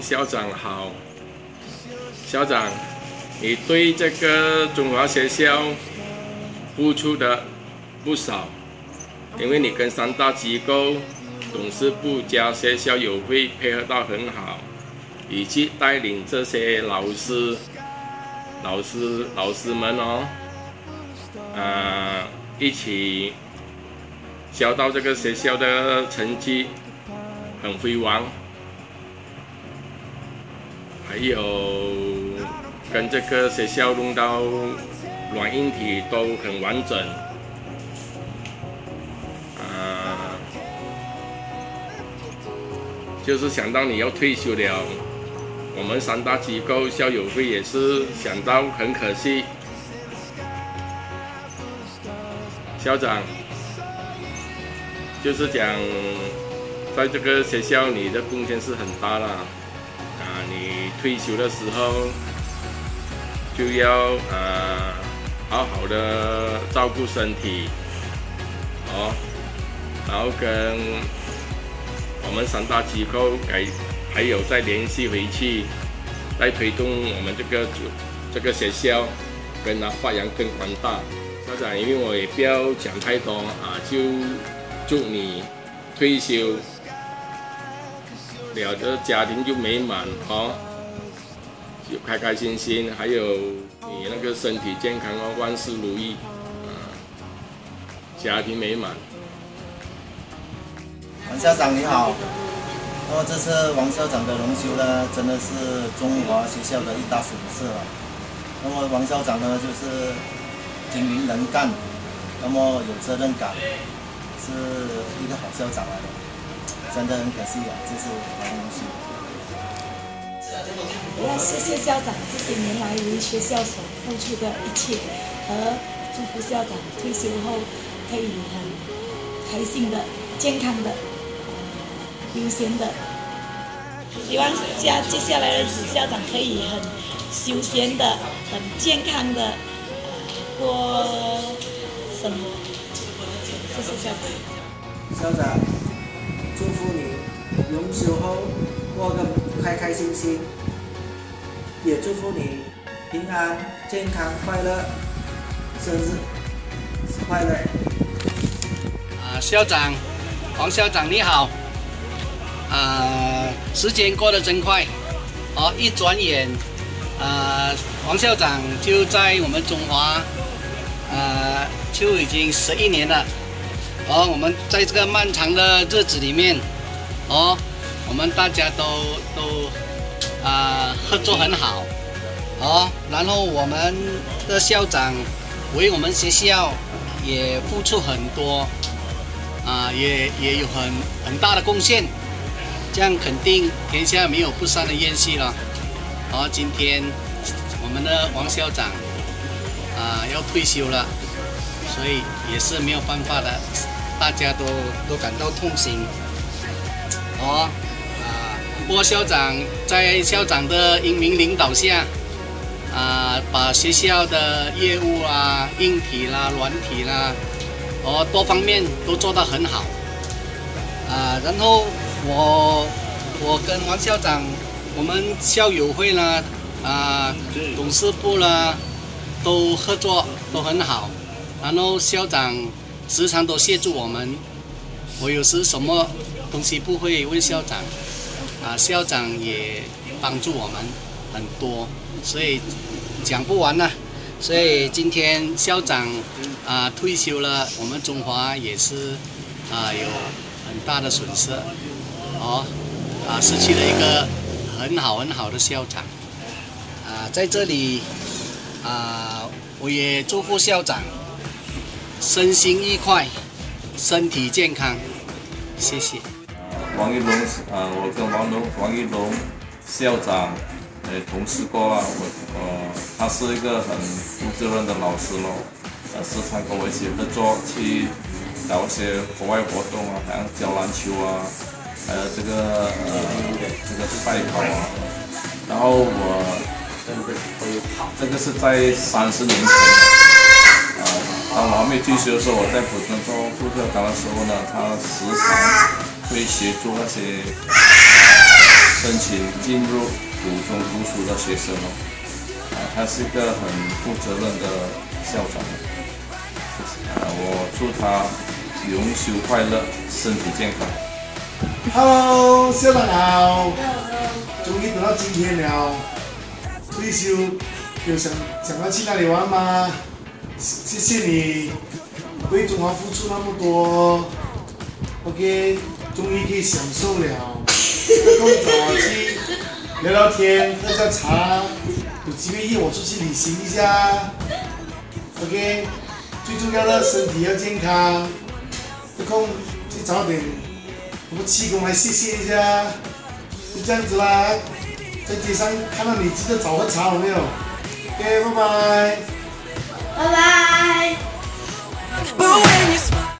校长好，校长，你对这个中华学校付出的不少，因为你跟三大机构董事部加学校友会配合到很好，以及带领这些老师、老师、老师们哦，啊，一起教到这个学校的成绩很辉煌。还有跟这个学校弄到软硬体都很完整，啊，就是想到你要退休了，我们三大机构校友会也是想到很可惜，校长就是讲在这个学校你的贡献是很大了。你退休的时候就要呃好好的照顾身体，哦，然后跟我们三大机构还还有再联系回去，来推动我们这个这个学校跟它发扬更广大。校长，因为我也不要讲太多啊，就祝你退休。了的家庭就美满哦，就开开心心，还有你那个身体健康哦，万事如意，啊，家庭美满。王校长你好，那么这次王校长的荣休呢，真的是中华学校的一大损失了。那么王校长呢，就是精明能干，那么有责任感，是一个好校长来的。真的很可惜啊，这是好东西。我要谢谢校长这些年来为学校所付出的一切，和祝福校长退休后可以很开心的、健康的、悠闲的。希望下接下来的日子，校长可以很休闲的、很健康的过生活。谢谢校长。校长。祝福你永休后过个开开心心，也祝福你平安健康快乐，生日快乐。啊，校长，黄校长你好。啊，时间过得真快，哦，一转眼，啊，黄校长就在我们中华，啊，就已经十一年了。哦，我们在这个漫长的日子里面，哦，我们大家都都啊合作很好，哦，然后我们的校长为我们学校也付出很多，啊，也也有很很大的贡献，这样肯定天下没有不散的宴席了。哦，今天我们的王校长啊要退休了，所以也是没有办法的。大家都都感到痛心，哦，啊，郭校长在校长的英明领导下，啊，把学校的业务啊、硬体啦、软体啦，哦，多方面都做得很好，啊，然后我我跟王校长，我们校友会啦，啊，董事部啦，都合作都很好，然后校长。时常都协助我们，我有时什么东西不会问校长，啊，校长也帮助我们很多，所以讲不完呢。所以今天校长啊退休了，我们中华也是啊有很大的损失，哦，啊失去了一个很好很好的校长，啊在这里啊我也祝福校长。身心愉快，身体健康，谢谢。王一龙，呃，我跟王龙、王一龙校长，呃，同事过啊，我，呃，他是一个很负责任的老师咯，呃，时常跟我一起合作去搞一些户外活动啊，好像教篮球啊，还有这个呃，这个是赛跑啊，然后我，这个是在三十年前。当我还没退休的时候，我在普通做副校长的时候呢，他时常会协助那些申请进入普中读书的学生哦。啊，他是一个很负责任的校长。啊，我祝他永休快乐，身体健康。Hello，校长好。终于等到今天了。退休有想想要去哪里玩吗？谢谢你为中华付出那么多。OK，终于可以享受了。有空找我去聊聊天，喝下茶，有机会约我出去旅行一下。OK，最重要的身体要健康。有空去找点我们气功来谢谢一下，就这样子啦。在街上看到你，记得找喝茶，有没有？OK，拜拜。Bye. But when you smile.